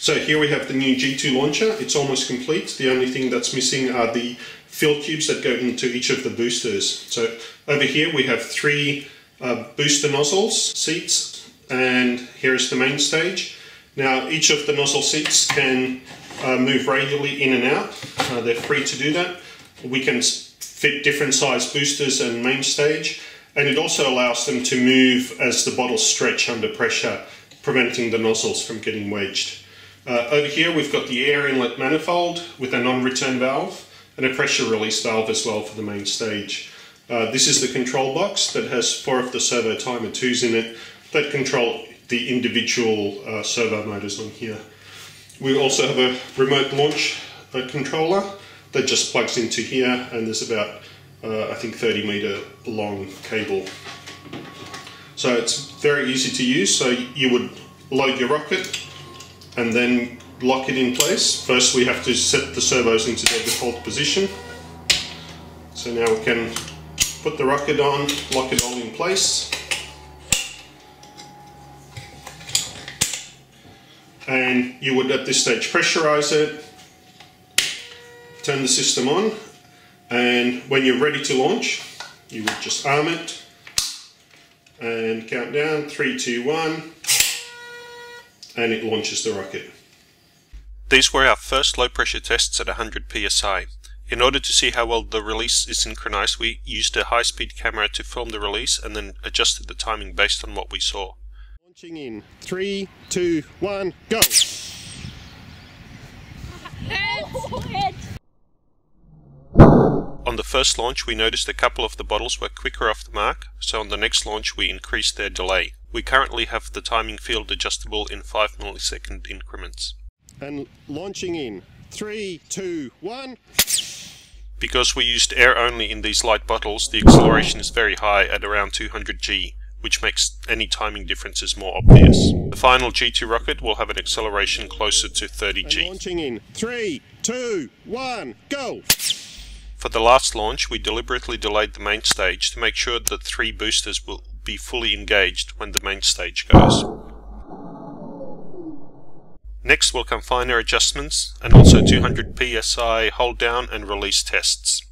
So here we have the new G2 launcher. It's almost complete. The only thing that's missing are the fill tubes that go into each of the boosters. So over here we have three uh, booster nozzles, seats, and here is the main stage. Now each of the nozzle seats can uh, move radially in and out. Uh, they're free to do that. We can fit different size boosters and main stage and it also allows them to move as the bottles stretch under pressure, preventing the nozzles from getting wedged. Uh, over here we've got the air inlet manifold with a non-return valve and a pressure release valve as well for the main stage. Uh, this is the control box that has four of the servo timer 2s in it that control the individual uh, servo motors on here. We also have a remote launch uh, controller that just plugs into here and there's about uh, I think 30 meter long cable. So it's very easy to use. So you would load your rocket and then lock it in place. First we have to set the servos into their default position. So now we can put the rocket on, lock it all in place. And you would at this stage pressurize it, turn the system on and when you're ready to launch, you would just arm it and count down, three, two, one, and it launches the rocket. These were our first low pressure tests at 100 psi. In order to see how well the release is synchronized, we used a high speed camera to film the release and then adjusted the timing based on what we saw. Launching in three, two, one, go! On the first launch we noticed a couple of the bottles were quicker off the mark, so on the next launch we increased their delay. We currently have the timing field adjustable in 5 millisecond increments. And launching in 3, 2, 1. Because we used air only in these light bottles, the acceleration is very high at around 200 g, which makes any timing differences more obvious. The final G2 rocket will have an acceleration closer to 30 g. And launching in 3, 2, 1, go! For the last launch, we deliberately delayed the main stage to make sure that three boosters will be fully engaged when the main stage goes. Next will come finer adjustments and also 200 psi hold down and release tests.